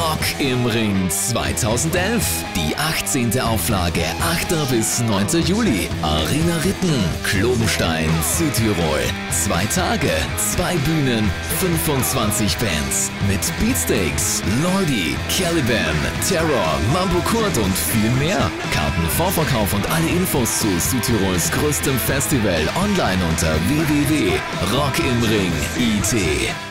Rock im Ring 2011. Die 18. Auflage, 8. bis 9. Juli. Arena Ritten, Klobenstein, Südtirol. Zwei Tage, zwei Bühnen, 25 Bands. Mit Beatsteaks, Lordi, Caliban, Terror, Mambo Kurt und viel mehr. Karten, Vorverkauf und alle Infos zu Südtirols größtem Festival online unter www.rockimring.it.